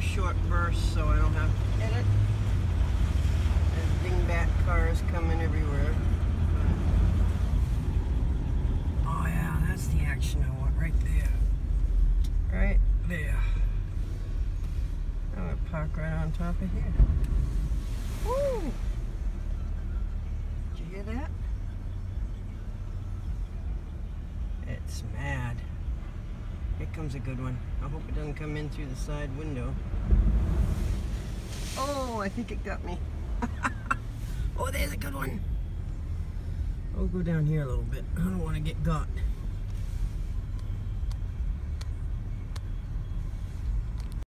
short bursts so I don't have to hit it. There's dingbat cars coming everywhere. Oh yeah, that's the action I want right there. Right there. I'm gonna park right on top of here. Woo! Did you hear that? It's. Here comes a good one. I hope it doesn't come in through the side window. Oh, I think it got me. oh, there's a good one. I'll go down here a little bit. I don't want to get got.